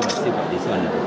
club se condiciona.